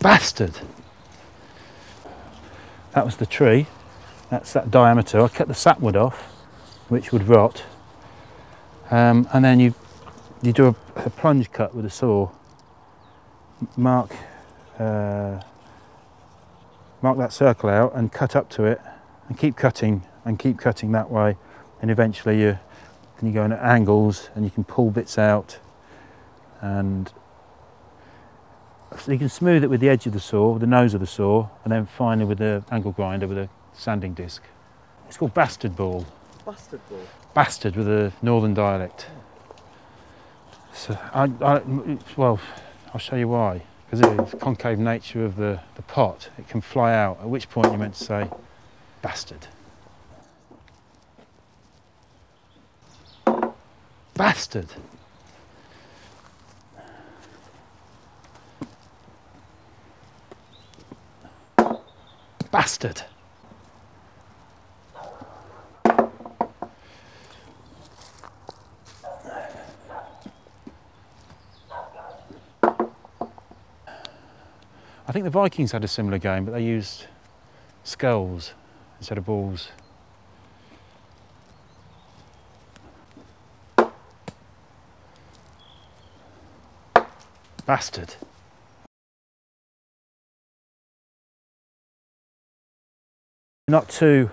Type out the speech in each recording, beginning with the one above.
Bastard! That was the tree. That's that diameter. I cut the sapwood off, which would rot. Um, and then you you do a, a plunge cut with a saw. Mark uh, mark that circle out and cut up to it, and keep cutting and keep cutting that way, and eventually you then you go in at angles and you can pull bits out, and so you can smooth it with the edge of the saw, with the nose of the saw, and then finally with the angle grinder with a sanding disc. It's called bastard ball. Bastard ball. Bastard with a northern dialect. So I, I, well, I'll show you why. Because of the concave nature of the, the pot, it can fly out, at which point you're meant to say, bastard. Bastard. Bastard. I think the Vikings had a similar game, but they used skulls instead of balls. Bastard. Not too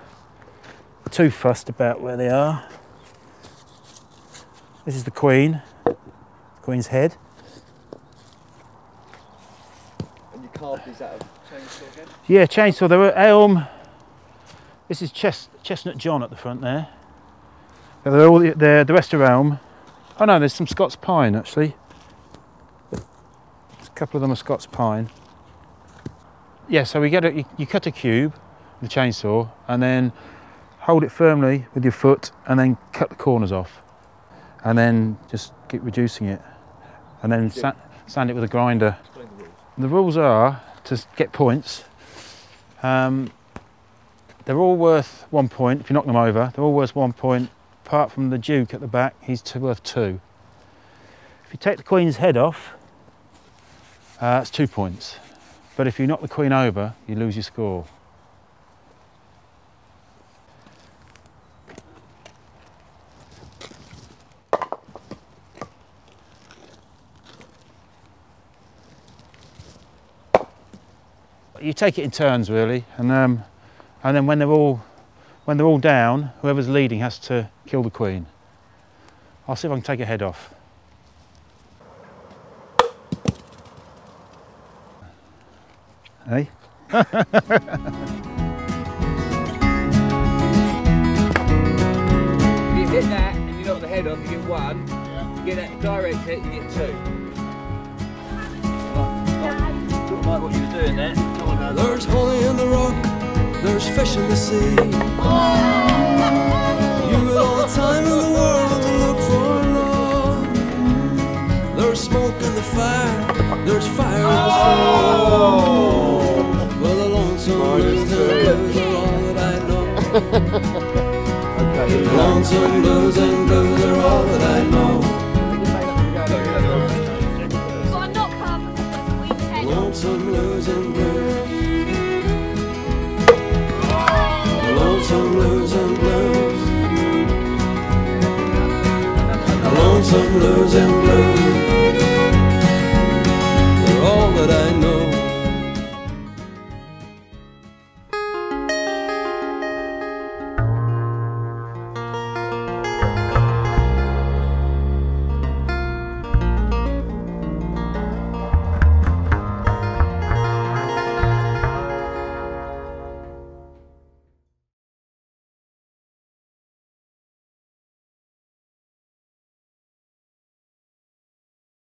too fussed about where they are. This is the Queen, Queen's head. And you carved these out of chainsaw again? Yeah, chainsaw. There were elm. This is chest, chestnut John at the front there. They're all the the rest are elm. Oh no, there's some Scots pine actually. There's a couple of them are Scots pine. Yeah, so we get a, you, you cut a cube a chainsaw and then hold it firmly with your foot and then cut the corners off. And then just keep reducing it. And then sa- sand it with a grinder. Explain the rules. The rules are to get points. Um, they're all worth one point if you knock them over. They're all worth one point, apart from the Duke at the back. He's worth two. If you take the Queen's head off, uh, that's two points. But if you knock the Queen over, you lose your score. You take it in turns really, and um, and then when they're all when they're all down, whoever's leading has to kill the queen. I'll see if I can take a head off. Hey, If you hit that and you knock the head off, you get one. You get that direct hit, you get two. Sort of like what you were doing there. There's honey in the rock, there's fish in the sea. You got all the time in the world to look for love. There's smoke in the fire, there's fire in the stone. Oh! Well, the lonesome and blues are all that I know. Lonesome blues and blues. They're all that I know.